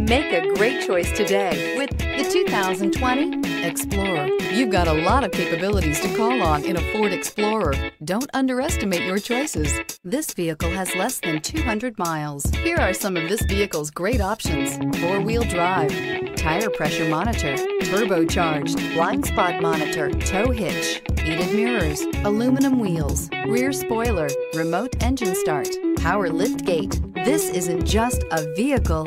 Make a great choice today with the 2020 Explorer. You've got a lot of capabilities to call on in a Ford Explorer. Don't underestimate your choices. This vehicle has less than 200 miles. Here are some of this vehicle's great options. Four-wheel drive, tire pressure monitor, turbocharged, blind spot monitor, tow hitch, heated mirrors, aluminum wheels, rear spoiler, remote engine start, power lift gate. This isn't just a vehicle,